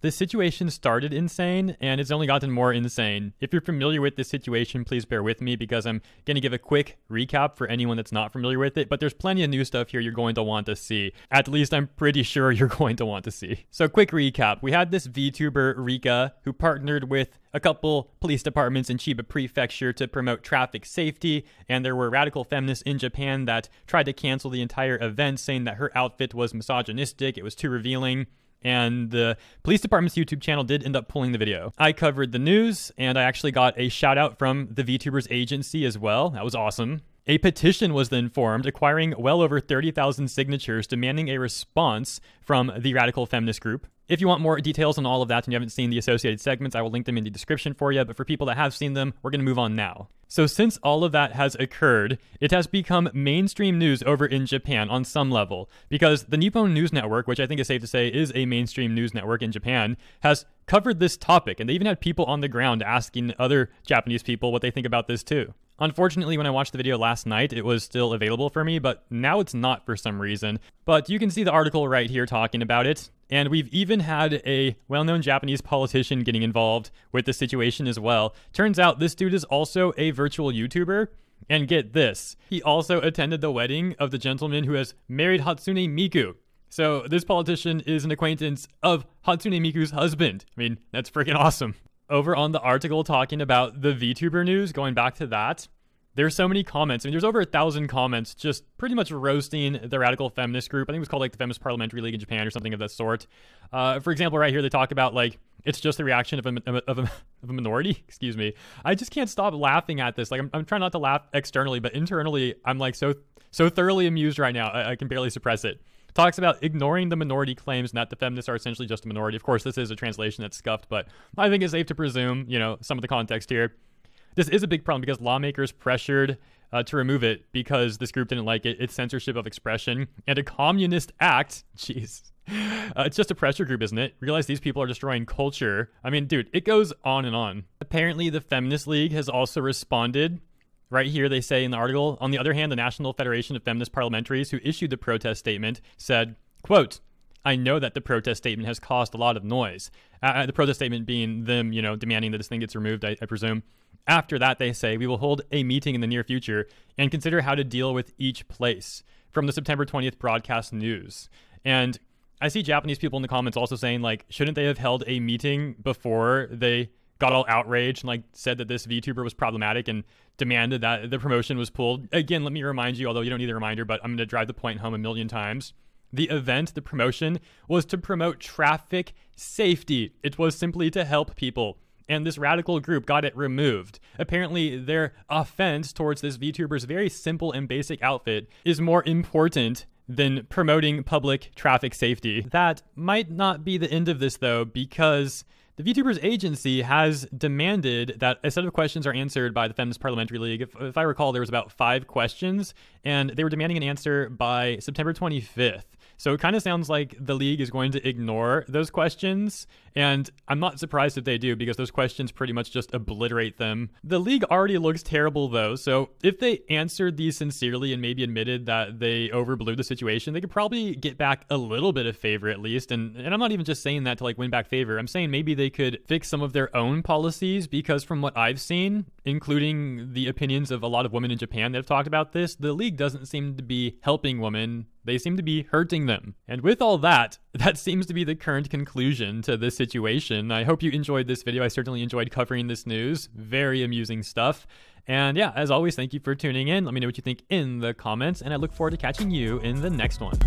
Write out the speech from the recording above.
the situation started insane and it's only gotten more insane. If you're familiar with this situation, please bear with me because I'm going to give a quick recap for anyone that's not familiar with it. But there's plenty of new stuff here you're going to want to see. At least I'm pretty sure you're going to want to see. So, quick recap we had this VTuber, Rika, who partnered with a couple police departments in Chiba Prefecture to promote traffic safety, and there were radical feminists in Japan that tried to cancel the entire event, saying that her outfit was misogynistic, it was too revealing and the police department's YouTube channel did end up pulling the video. I covered the news, and I actually got a shout out from the VTubers agency as well. That was awesome. A petition was then formed, acquiring well over 30,000 signatures, demanding a response from the radical feminist group. If you want more details on all of that and you haven't seen the associated segments, I will link them in the description for you. But for people that have seen them, we're going to move on now. So, since all of that has occurred, it has become mainstream news over in Japan on some level. Because the Nippon News Network, which I think is safe to say is a mainstream news network in Japan, has covered this topic. And they even had people on the ground asking other Japanese people what they think about this too. Unfortunately, when I watched the video last night, it was still available for me, but now it's not for some reason. But you can see the article right here talking about it. And we've even had a well known Japanese politician getting involved with the situation as well. Turns out this dude is also a virtual YouTuber. And get this, he also attended the wedding of the gentleman who has married Hatsune Miku. So this politician is an acquaintance of Hatsune Miku's husband. I mean, that's freaking awesome over on the article talking about the VTuber news, going back to that, there's so many comments. I mean, there's over a thousand comments just pretty much roasting the radical feminist group. I think it was called like the Feminist Parliamentary League in Japan or something of that sort. Uh, for example, right here, they talk about like it's just the reaction of a, of a, of a minority. Excuse me. I just can't stop laughing at this. Like, I'm, I'm trying not to laugh externally, but internally, I'm like so so thoroughly amused right now. I, I can barely suppress it talks about ignoring the minority claims and that the feminists are essentially just a minority. Of course, this is a translation that's scuffed, but I think it's safe to presume, you know, some of the context here. This is a big problem because lawmakers pressured uh, to remove it because this group didn't like it. It's censorship of expression and a communist act. Jeez. Uh, it's just a pressure group, isn't it? Realize these people are destroying culture. I mean, dude, it goes on and on. Apparently, the Feminist League has also responded Right here, they say in the article, on the other hand, the National Federation of Feminist Parliamentaries, who issued the protest statement, said, quote, I know that the protest statement has caused a lot of noise. Uh, uh, the protest statement being them, you know, demanding that this thing gets removed, I, I presume. After that, they say, we will hold a meeting in the near future and consider how to deal with each place from the September 20th broadcast news. And I see Japanese people in the comments also saying, like, shouldn't they have held a meeting before they got all outraged and like said that this VTuber was problematic and demanded that the promotion was pulled. Again, let me remind you, although you don't need a reminder, but I'm going to drive the point home a million times. The event, the promotion, was to promote traffic safety. It was simply to help people. And this radical group got it removed. Apparently, their offense towards this VTuber's very simple and basic outfit is more important than promoting public traffic safety. That might not be the end of this, though, because the VTubers agency has demanded that a set of questions are answered by the Feminist Parliamentary League. If, if I recall, there was about five questions, and they were demanding an answer by September 25th. So it kind of sounds like the league is going to ignore those questions. And I'm not surprised if they do because those questions pretty much just obliterate them. The league already looks terrible though. So if they answered these sincerely and maybe admitted that they overblew the situation, they could probably get back a little bit of favor at least. And, and I'm not even just saying that to like win back favor. I'm saying maybe they could fix some of their own policies because from what I've seen, including the opinions of a lot of women in Japan that have talked about this, the league doesn't seem to be helping women they seem to be hurting them. And with all that, that seems to be the current conclusion to this situation. I hope you enjoyed this video. I certainly enjoyed covering this news. Very amusing stuff. And yeah, as always, thank you for tuning in. Let me know what you think in the comments, and I look forward to catching you in the next one.